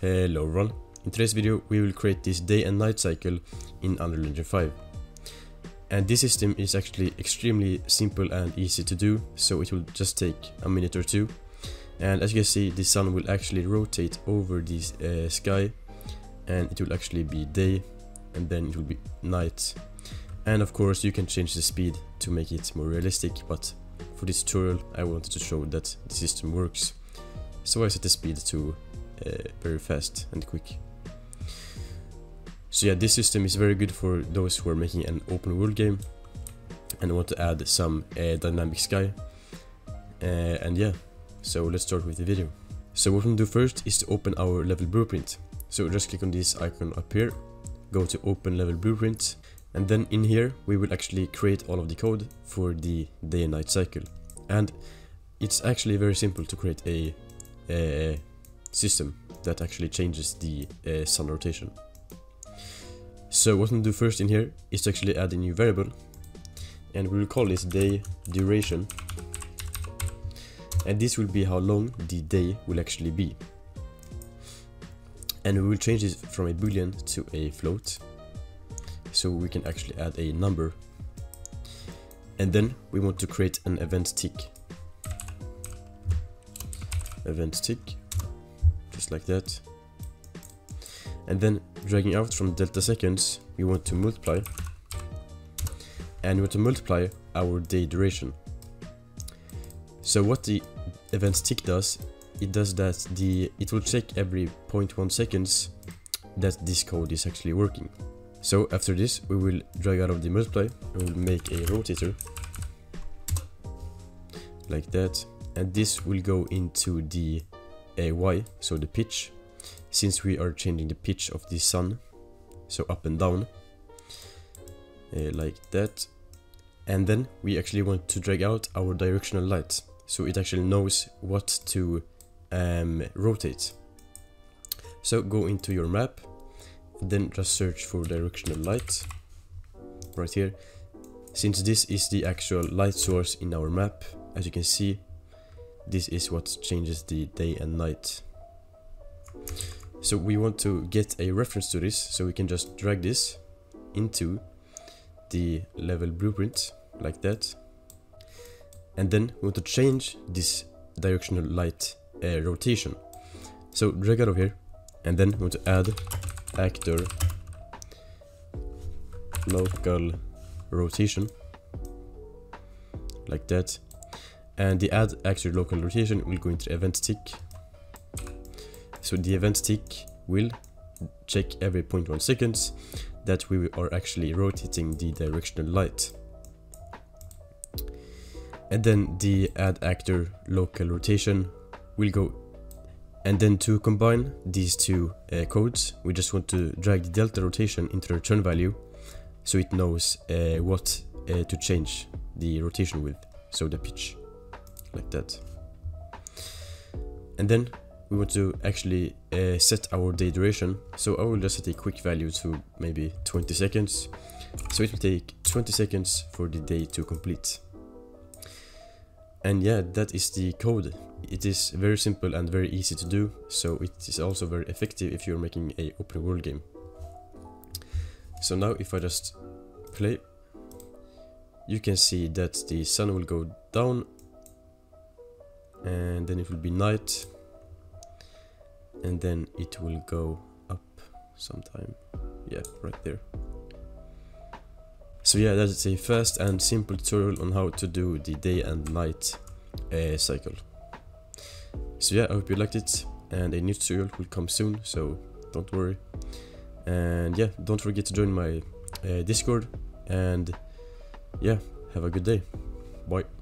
Hello everyone, in today's video we will create this day and night cycle in Unreal Engine 5. And this system is actually extremely simple and easy to do, so it will just take a minute or two. And as you can see, the sun will actually rotate over the uh, sky, and it will actually be day, and then it will be night. And of course you can change the speed to make it more realistic, but for this tutorial I wanted to show that the system works. So I set the speed to very fast and quick. So yeah, this system is very good for those who are making an open world game and want to add some uh, dynamic sky. Uh, and yeah, so let's start with the video. So what we'll do first is to open our level blueprint. So just click on this icon up here, go to open level blueprint, and then in here we will actually create all of the code for the day and night cycle. And it's actually very simple to create a, a system that actually changes the uh, sun rotation. So what we'll do first in here is to actually add a new variable and we will call this day duration and this will be how long the day will actually be. And we will change this from a boolean to a float so we can actually add a number and then we want to create an event tick event tick like that. And then dragging out from delta seconds we want to multiply. And we want to multiply our day duration. So what the event tick does it does that the it will check every 0.1 seconds that this code is actually working. So after this we will drag out of the multiply and we'll make a rotator like that. And this will go into the AY, so the pitch, since we are changing the pitch of the sun, so up and down, uh, like that. And then we actually want to drag out our directional light, so it actually knows what to um, rotate. So go into your map, then just search for directional light, right here. Since this is the actual light source in our map, as you can see, this is what changes the day and night. So we want to get a reference to this, so we can just drag this into the level blueprint, like that. And then we want to change this directional light uh, rotation. So drag out of here, and then we want to add actor local rotation, like that and the add actor local rotation will go into event tick so the event tick will check every 0.1 seconds that we are actually rotating the directional light. And then the add actor local rotation will go. And then to combine these two uh, codes we just want to drag the delta rotation into the return value so it knows uh, what uh, to change the rotation with so the pitch like that. And then we want to actually uh, set our day duration. So I will just set a quick value to maybe 20 seconds. So it will take 20 seconds for the day to complete. And yeah, that is the code. It is very simple and very easy to do, so it is also very effective if you're making a open world game. So now if I just play, you can see that the sun will go down and then it will be night and then it will go up sometime. Yeah right there. So yeah that's a fast and simple tutorial on how to do the day and night uh, cycle. So yeah I hope you liked it and a new tutorial will come soon so don't worry. And yeah don't forget to join my uh, discord and yeah have a good day. Bye